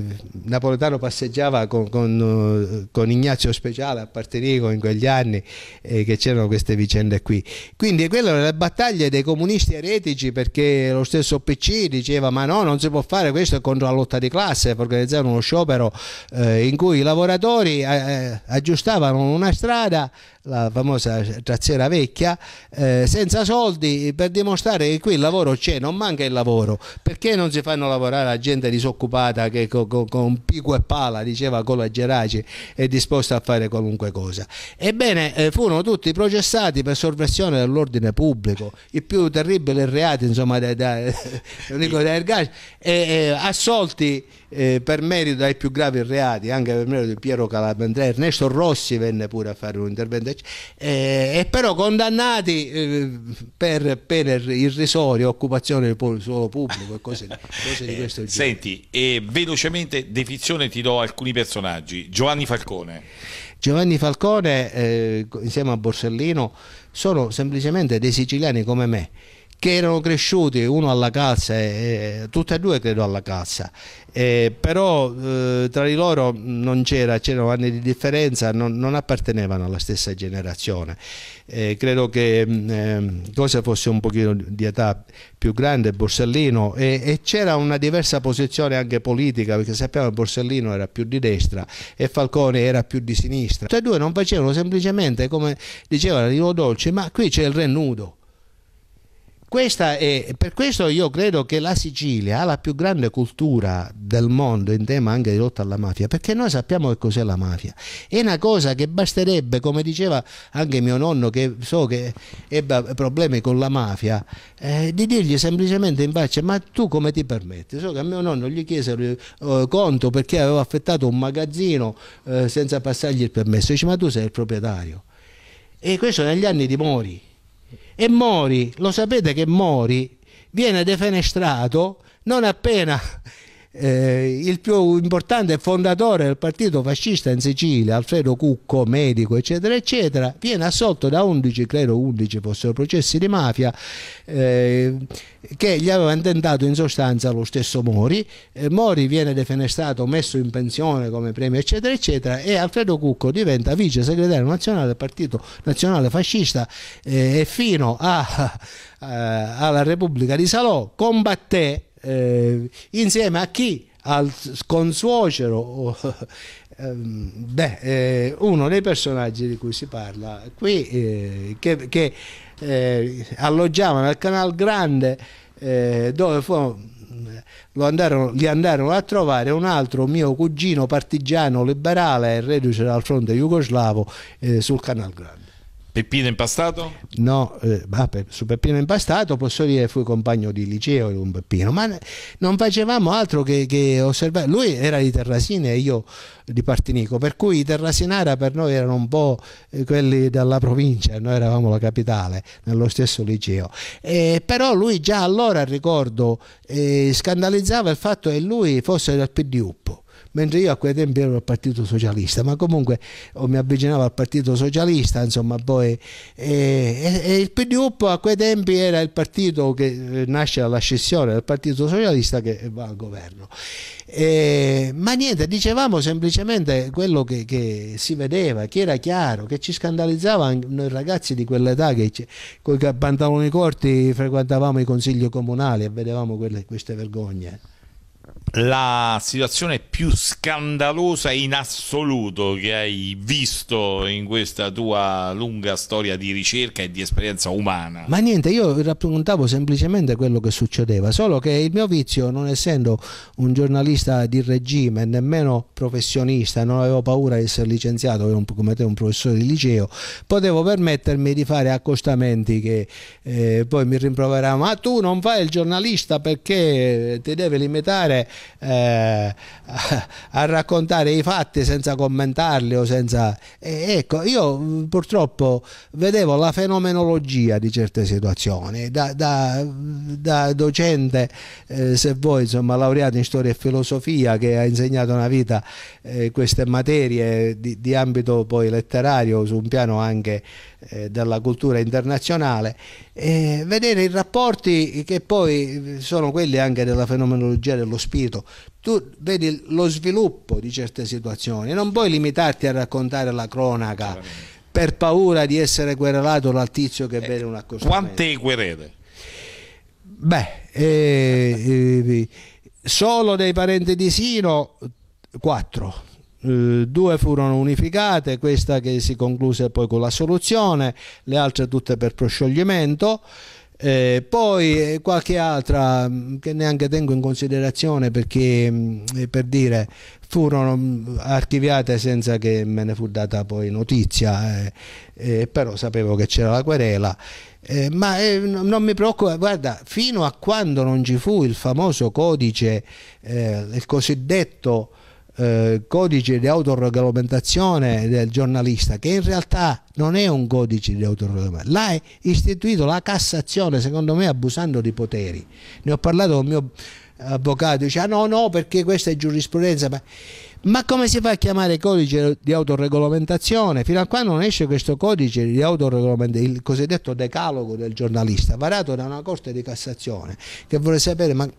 Napoletano passeggiava con, con, con, Ignazio Speciale a Partenico in quegli anni eh, che c'erano queste vicende qui. Quindi quelle erano le battaglie dei comunisti eretici perché lo stesso PC diceva ma no, non si può fare questo è contro la lotta di classe, per organizzare uno sciopero eh, in cui i lavoratori eh, eh aggiustavano una strada la famosa traziera vecchia, eh, senza soldi per dimostrare che qui il lavoro c'è, non manca il lavoro. Perché non si fanno lavorare la gente disoccupata che con, con, con pico e pala, diceva Cola Geraci, è disposta a fare qualunque cosa? Ebbene, eh, furono tutti processati per sovversione dell'ordine pubblico, i più terribili reati, insomma, da, da, dico da ergage, e, e assolti eh, per merito dai più gravi reati, anche per merito di Piero Calabandrea, Ernesto Rossi venne pure a fare un intervento, eh, e però condannati eh, per pene irrisorie, occupazione del suolo pubblico e cose, cose di questo genere. Senti, e velocemente definizione ti do alcuni personaggi. Giovanni Falcone. Giovanni Falcone eh, insieme a Borsellino sono semplicemente dei siciliani come me che erano cresciuti uno alla cassa, e, tutti e due credo alla cassa, eh, però eh, tra di loro non c'era, c'erano anni di differenza, non, non appartenevano alla stessa generazione. Eh, credo che mm, ehm, cosa fosse un pochino di età più grande Borsellino e, e, c'era una diversa posizione anche politica perché sappiamo che Borsellino era più di destra e Falcone era più di sinistra. Tutti e due non facevano semplicemente come diceva Nilo Dolce, ma qui c'è il re nudo è, per questo io credo che la Sicilia ha la più grande cultura del mondo in tema anche di lotta alla mafia, perché noi sappiamo che cos'è la mafia. È una cosa che basterebbe, come diceva anche mio nonno, che so che ebbe problemi con la mafia, eh, di dirgli semplicemente in faccia, ma tu come ti permetti? So che a mio nonno gli chiesero eh, conto perché aveva affettato un magazzino eh, senza passargli il permesso. Dice, ma tu sei il proprietario. E questo negli anni di Mori e Mori, lo sapete che Mori viene defenestrato non appena eh, il più importante fondatore del partito fascista in Sicilia, Alfredo Cucco, medico, eccetera, eccetera, viene assolto da 11, credo 11 fossero processi di mafia, eh, che gli aveva intentato in sostanza lo stesso Mori. Eh, Mori viene defenestrato, messo in pensione come premio, eccetera, eccetera, e Alfredo Cucco diventa vice segretario nazionale del partito nazionale fascista eh, e fino a, a, alla Repubblica di Salò combatté eh, insieme a chi? Al consuocero, ehm, beh, eh, uno dei personaggi di cui si parla qui, eh, che, che eh, alloggiavano al Canal Grande, eh, dove fu, andarono, gli andarono a trovare un altro mio cugino partigiano liberale, reduce dal fronte jugoslavo, eh, sul Canal Grande. Peppino impastato? No, eh, vabbè, su Peppino impastato posso dire fui compagno di liceo un Peppino, ma non facevamo altro che, che osservare. Lui era di Terrasina e io di Partinico, per cui i Terrasinara per noi erano un po' eh, quelli della provincia, noi eravamo la capitale, nello stesso liceo. Eh, però lui già allora, ricordo, eh, scandalizzava il fatto che lui fosse del PDUP mentre io a quei tempi ero al Partito Socialista, ma comunque mi avvicinavo al Partito Socialista, insomma, poi e, e il PDUP a quei tempi era il partito che eh, nasce dalla scissione del Partito Socialista che va al governo. E, ma niente, dicevamo semplicemente quello che, che, si vedeva, che era chiaro, che ci scandalizzava noi ragazzi di quell'età che con i pantaloni corti frequentavamo i consigli comunali e vedevamo quelle, queste vergogne la situazione più scandalosa in assoluto che hai visto in questa tua lunga storia di ricerca e di esperienza umana? Ma niente, io raccontavo semplicemente quello che succedeva, solo che il mio vizio, non essendo un giornalista di regime, nemmeno professionista, non avevo paura di essere licenziato come te un professore di liceo, potevo permettermi di fare accostamenti che eh, poi mi rimproveravano, ma tu non fai il giornalista perché ti devi limitare eh, a, raccontare i fatti senza commentarli o senza... Eh, ecco, io purtroppo vedevo la fenomenologia di certe situazioni, da, da, da docente, eh, se vuoi, insomma, laureato in storia e filosofia, che ha insegnato una vita eh, queste materie di, di ambito poi letterario su un piano anche eh, della cultura internazionale, eh, vedere i rapporti che poi sono quelli anche della fenomenologia dello spirito. Tu vedi lo sviluppo di certe situazioni, non puoi limitarti a raccontare la cronaca per paura di essere querelato dal tizio che eh, vede un accostamento. Quante querele? Beh, eh, eh, solo dei parenti di Sino, quattro eh, due furono unificate, questa che si concluse poi con la soluzione, le altre tutte per proscioglimento. Eh, poi qualche altra mm, che neanche tengo in considerazione perché mm, eh, per dire furono mm, archiviate senza che me ne fu data poi notizia eh, eh, però sapevo che c'era la querela eh, ma eh, non mi preoccupa guarda fino a quando non ci fu il famoso codice il cosiddetto eh, codice di autoregolamentazione del giornalista che in realtà non è un codice di autoregolamentazione l'ha istituito la Cassazione secondo me abusando di poteri. Ne ho parlato con il mio avvocato dice ah no no perché questa è giurisprudenza ma, ma come si fa a chiamare codice di autoregolamentazione? Fino a quando non esce questo codice di autoregolamentazione il cosiddetto decalogo del giornalista varato da una corte di Cassazione che vuole sapere ma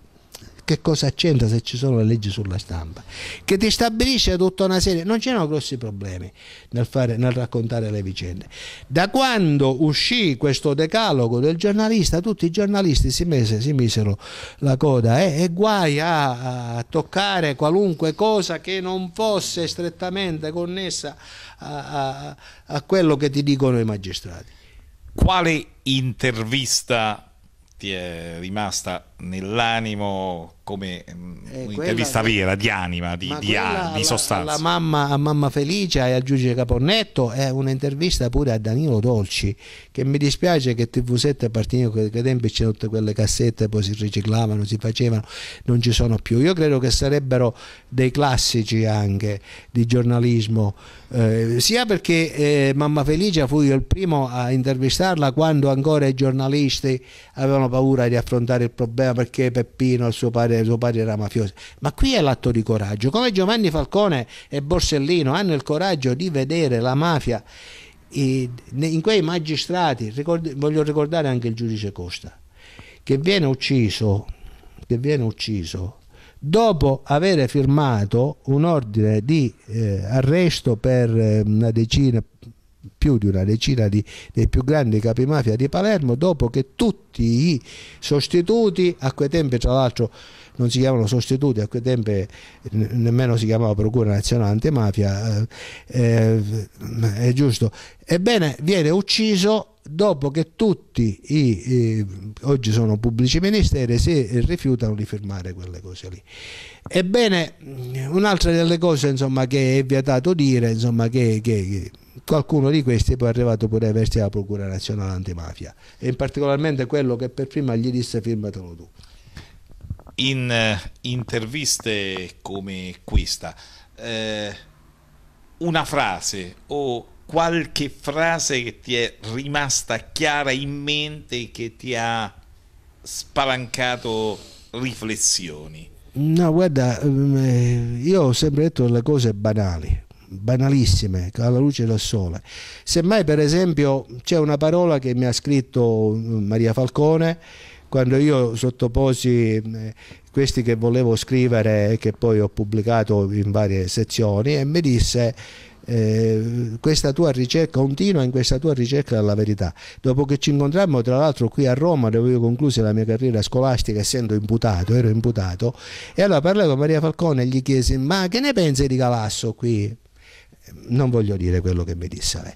che cosa c'entra se ci sono le leggi sulla stampa? Che ti stabilisce tutta una serie, non c'erano grossi problemi nel, fare, nel raccontare le vicende. Da quando uscì questo decalogo del giornalista, tutti i giornalisti si, mise, si misero la coda eh, e guai a, a, toccare qualunque cosa che non fosse strettamente connessa a, a, a quello che ti dicono i magistrati. Quale intervista ti è rimasta nell'animo come mm, eh, un'intervista vera di anima, di, di, di sostanza. La mamma, a mamma Felicia e al giudice Caponnetto è un'intervista pure a Danilo Dolci che mi dispiace che TV7 partito che tempi c'erano tutte quelle cassette poi si riciclavano, si facevano, non ci sono più. Io credo che sarebbero dei classici anche di giornalismo, eh, sia perché eh, mamma Felicia fu io il primo a intervistarla quando ancora i giornalisti avevano paura di affrontare il problema perché Peppino, suo padre, suo padre era mafioso. Ma qui è l'atto di coraggio. Come Giovanni Falcone e Borsellino hanno il coraggio di vedere la mafia in quei magistrati, voglio ricordare anche il giudice Costa, che viene ucciso, che viene ucciso dopo aver firmato un ordine di eh, arresto per eh, una decina più di una decina di, dei più grandi capimafia di Palermo dopo che tutti i sostituti a quei tempi tra l'altro non si chiamano sostituti, a quei tempi nemmeno si chiamava Procura Nazionale Antimafia, eh, eh, è giusto. Ebbene, viene ucciso dopo che tutti i, i, oggi sono pubblici ministeri si rifiutano di firmare quelle cose lì. Ebbene, un'altra delle cose insomma, che è vietato dire, insomma, che, che qualcuno di questi poi è arrivato pure a versi alla Procura Nazionale Antimafia e in particolarmente quello che per prima gli disse firmatelo tu in eh, interviste come questa eh, una frase o qualche frase che ti è rimasta chiara in mente che ti ha spalancato riflessioni? No, guarda, ehm, eh, io ho sempre detto le cose banali, banalissime, alla luce del sole. Semmai, per esempio, c'è una parola che mi ha scritto Maria Falcone quando io sottoposi eh, questi che volevo scrivere e che poi ho pubblicato in varie sezioni e mi disse eh, questa tua ricerca continua in questa tua ricerca della verità dopo che ci incontrammo tra l'altro qui a Roma dove io conclusi la mia carriera scolastica essendo imputato ero imputato e allora parlai con Maria Falcone e gli chiesi ma che ne pensi di Calasso qui non voglio dire quello che mi disse lei.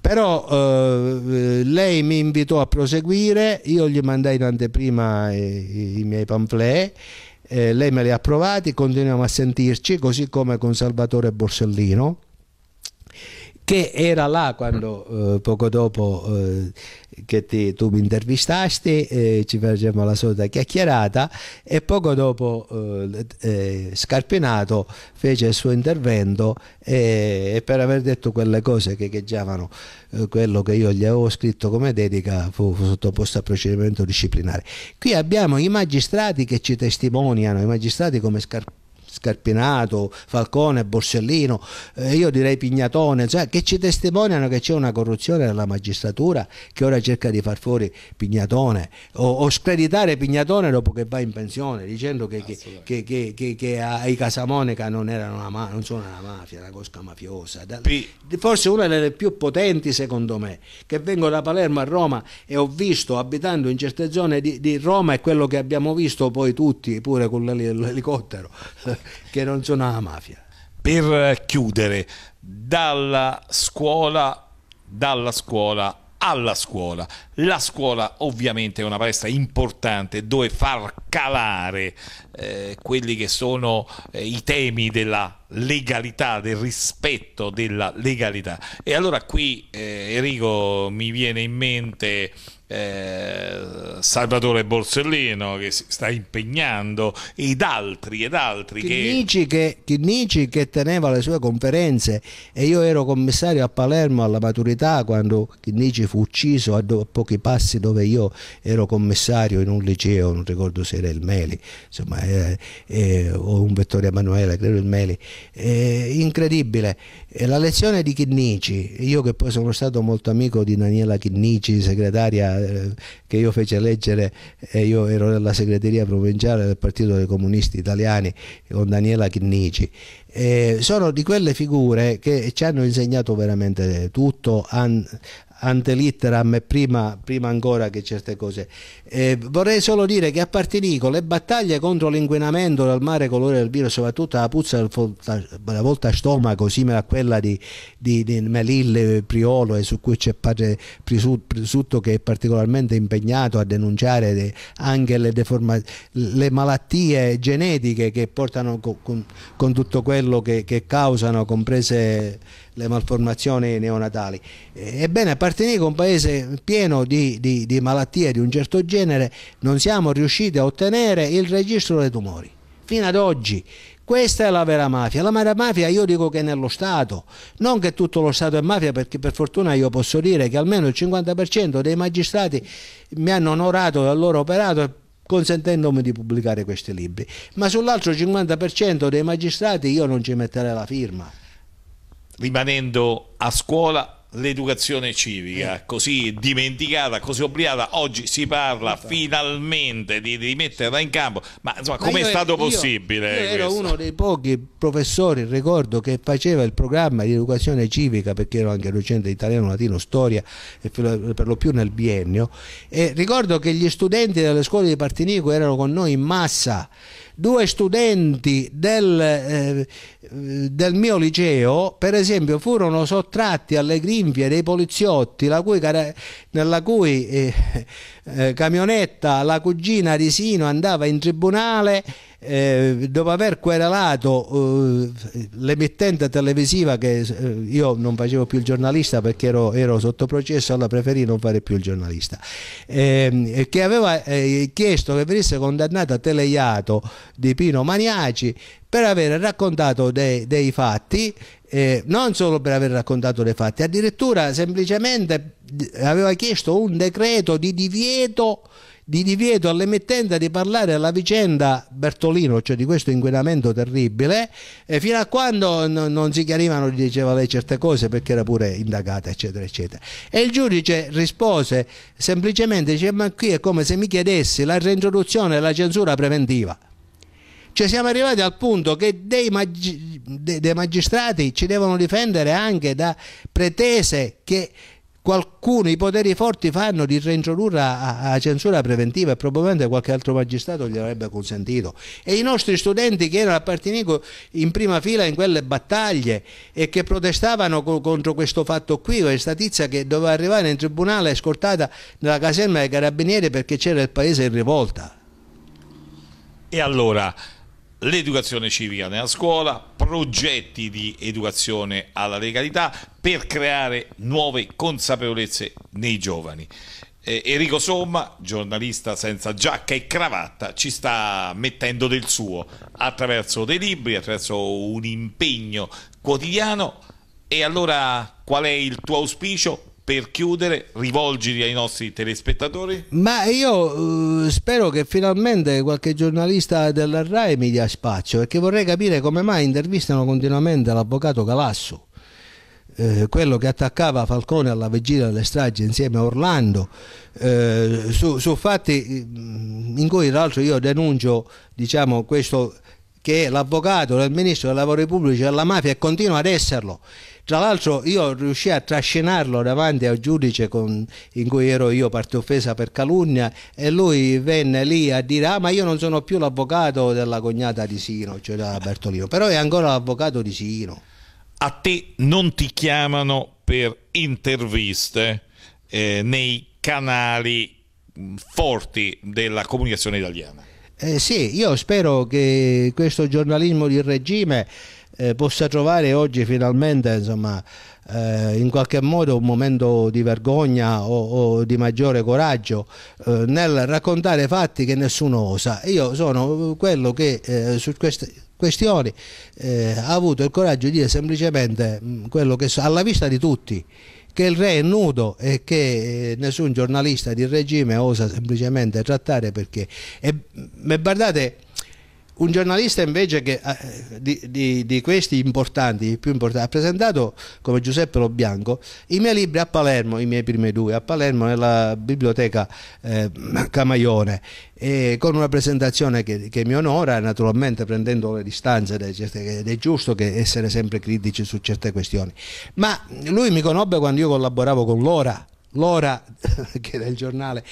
Però eh, lei mi invitò a proseguire, io gli mandai in anteprima i, i miei pamphlet, eh, lei me li ha approvati, continuiamo a sentirci, così come con Salvatore Borsellino che era là quando eh, poco dopo eh, che ti, tu mi intervistasti, eh, ci facevamo la solita chiacchierata e poco dopo eh, eh, Scarpinato fece il suo intervento e, per aver detto quelle cose che echeggiavano eh, quello che io gli avevo scritto come dedica fu, fu sottoposto a procedimento disciplinare. Qui abbiamo i magistrati che ci testimoniano, i magistrati come Scarpinato Scarpinato, Falcone, Borsellino, eh, io direi Pignatone, cioè, che ci testimoniano che c'è una corruzione nella magistratura che ora cerca di far fuori Pignatone o, o screditare Pignatone dopo che va in pensione dicendo che, che, che, che ai Casamonica non, erano una, non sono una mafia, una cosca mafiosa. Forse una delle più potenti secondo me, che vengo da Palermo a Roma e ho visto abitando in certe zone di, di Roma e quello che abbiamo visto poi tutti pure con l'elicottero che non sono la mafia. Per chiudere, dalla scuola, dalla scuola alla scuola. La scuola ovviamente è una palestra importante dove far calare eh, quelli che sono eh, i temi della legalità, del rispetto della legalità. E allora qui eh, Enrico mi viene in mente eh, Salvatore Borsellino che si sta impegnando ed altri ed altri Chinnici che... Che, Chinnici che teneva le sue conferenze? E io ero commissario a Palermo alla maturità quando Chinnici fu ucciso a, do, a pochi passi dove io ero commissario in un liceo non ricordo se era il Meli insomma eh, eh, o un Vittorio Emanuele credo il Meli. Incredibile la lezione di Chinnici io che poi sono stato molto amico di Daniela Chinnici segretaria eh, che io fece leggere, eh, io ero nella segreteria provinciale del Partito dei Comunisti Italiani con Daniela Chinnici. Eh, sono di quelle figure che ci hanno insegnato veramente tutto, han, ante litteram prima, prima, ancora che certe cose. Eh, vorrei solo dire che a Partinico le battaglie contro l'inquinamento del mare colore del virus, soprattutto la puzza della volta stomaco, simile a quella di, di, di Melille Priolo e su cui c'è padre Prisutto che è particolarmente impegnato a denunciare anche le, le malattie genetiche che portano con, con tutto quello che, che causano, comprese le malformazioni neonatali. Ebbene, Partenico è un paese pieno di, di, di malattie di un certo genere, non siamo riusciti a ottenere il registro dei tumori. Fino ad oggi Questa è la vera mafia. La vera mafia io dico che è nello Stato, non che tutto lo Stato è mafia, perché per fortuna io posso dire che almeno il 50% dei magistrati mi hanno onorato del loro operato consentendomi di pubblicare questi libri, ma sull'altro 50% dei magistrati io non ci metterei la firma. Rimanendo a scuola l'educazione civica, eh. così dimenticata, così obbligata, oggi si parla esatto. finalmente di, di metterla in campo, ma insomma come è stato possibile? Io, io ero uno dei pochi professori, ricordo, che faceva il programma di educazione civica, perché ero anche docente di italiano, latino, storia, per lo più nel biennio, e ricordo che gli studenti delle scuole di Partinico erano con noi in massa due studenti del, eh, del, mio liceo, per esempio, furono sottratti alle grinfie dei poliziotti, la cui, nella cui eh, eh, camionetta la cugina di Sino andava in tribunale eh, dopo aver querelato eh, l'emittente televisiva che eh, io non facevo più il giornalista perché ero, ero sotto processo allora preferì non fare più il giornalista. Ehm, che aveva eh, chiesto che venisse condannato a Teleiato di Pino Maniaci per aver raccontato dei, dei fatti eh, non solo per aver raccontato dei fatti, addirittura semplicemente aveva chiesto un decreto di divieto di divieto all'emittente di parlare della vicenda Bertolino, cioè di questo inquinamento terribile, eh, fino a quando no, non si chiarivano, diceva lei certe cose perché era pure indagata, eccetera, eccetera. E il giudice rispose semplicemente, dice, ma qui è come se mi chiedessi la reintroduzione della censura preventiva. Cioè siamo arrivati al punto che dei, magi- dei magistrati ci devono difendere anche da pretese che qualcuno, i poteri forti fanno di reintrodurre la censura preventiva e probabilmente qualche altro magistrato gliel'avrebbe consentito. E i nostri studenti che erano appartenuti in prima fila in quelle battaglie e che protestavano co contro questo fatto qui, questa tizia che doveva arrivare in tribunale scortata nella caserma dei carabinieri perché c'era il paese in rivolta. E allora l'educazione civica nella scuola, progetti di educazione alla legalità per creare nuove consapevolezze nei giovani. Enrico Somma, giornalista senza giacca e cravatta, ci sta mettendo del suo attraverso dei libri, attraverso un impegno quotidiano. E allora qual è il tuo auspicio? Per chiudere, rivolgiti ai nostri telespettatori? Ma io uh, spero che finalmente qualche giornalista della RAI mi dia spazio, perché vorrei capire come mai intervistano continuamente l'avvocato Calasso. Eh, quello che attaccava Falcone alla vigilia delle stragi insieme a Orlando, eh, su, su, fatti mm, in cui tra l'altro io denuncio diciamo, questo che è l'avvocato del ministro dei lavori pubblici della mafia e continua ad esserlo tra l'altro io riuscii a trascinarlo davanti al giudice con, in cui ero io parte offesa per calunnia e lui venne lì a dire ah ma io non sono più l'avvocato della cognata di Sino, cioè da Bertolino, però è ancora l'avvocato di Sino. A te non ti chiamano per interviste eh, nei canali forti della comunicazione italiana? Eh sì, io spero che questo giornalismo di regime eh, possa trovare oggi finalmente insomma, eh, in qualche modo un momento di vergogna o, o di maggiore coraggio eh, nel raccontare fatti che nessuno osa. Io sono quello che eh, su queste questioni eh, ha avuto il coraggio di dire semplicemente mm, quello che so, alla vista di tutti che il re è nudo e che eh, nessun giornalista di regime osa semplicemente trattare perché e, e guardate un giornalista invece che eh, di, di, di, questi importanti, più importanti, ha presentato come Giuseppe Lo Bianco i miei libri a Palermo, i miei primi due, a Palermo nella biblioteca eh, Camaione, con una presentazione che, che, mi onora, naturalmente prendendo le distanze, ed è giusto che essere sempre critici su certe questioni. Ma lui mi conobbe quando io collaboravo con l'Ora l'ora che era il giornale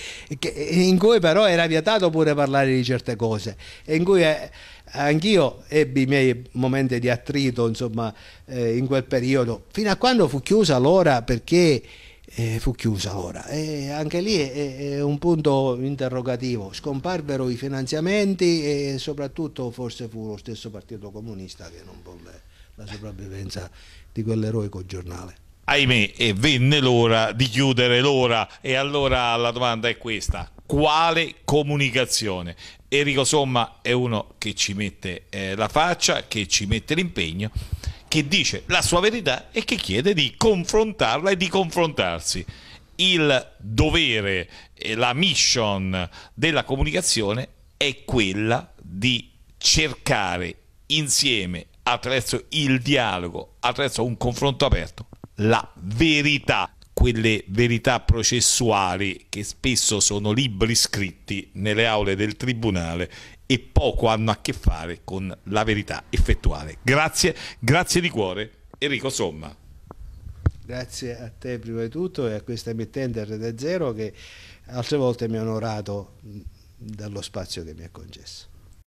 in cui però era vietato pure parlare di certe cose e in cui eh, anch'io ebbi i miei momenti di attrito insomma eh, in quel periodo. Fino a quando fu chiusa l'ora perché eh, fu chiusa l'ora e anche lì è, è, un punto interrogativo. Scomparvero i finanziamenti e soprattutto forse fu lo stesso partito comunista che non volle la sopravvivenza di quell'eroico giornale ahimè, e venne l'ora di chiudere l'ora e allora la domanda è questa. quale comunicazione. Enrico Somma è uno che ci mette eh, la faccia, che ci mette l'impegno, che dice la sua verità e che chiede di confrontarla e di confrontarsi. Il dovere e la mission della comunicazione è quella di cercare insieme attraverso il dialogo, attraverso un confronto aperto, la verità quelle verità processuali che spesso sono libri scritti nelle aule del tribunale e poco hanno a che fare con la verità effettuale. Grazie, grazie di cuore, Enrico Somma. Grazie a te prima di tutto e a questa emittente RD Zero che altre volte mi ha onorato dallo spazio che mi ha concesso.